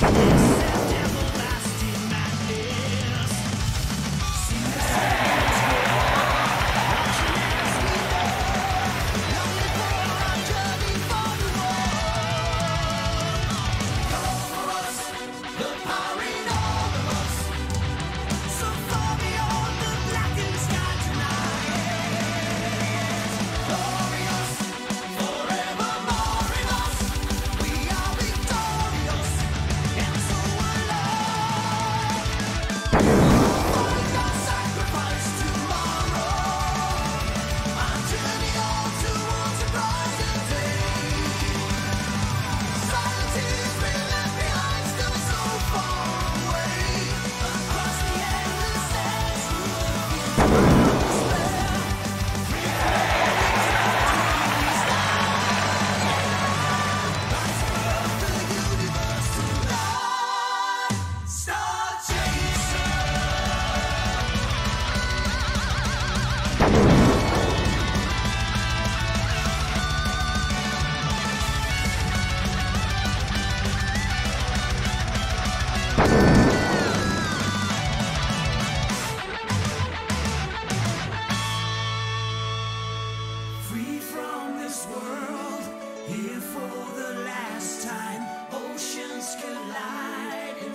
to me.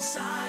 Save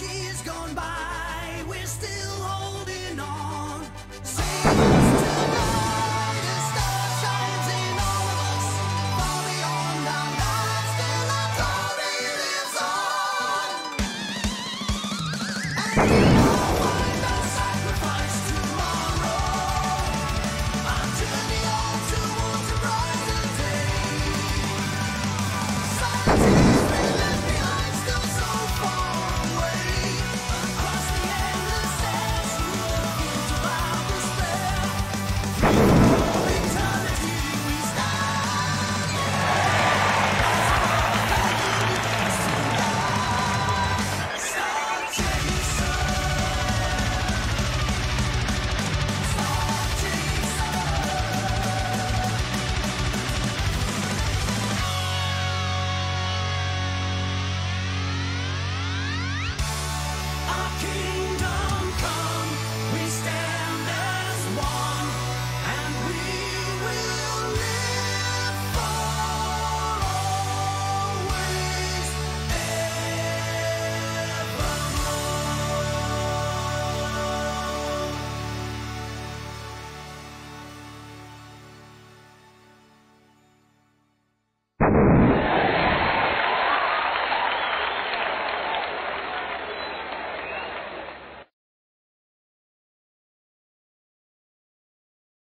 years gone by, we're still holding.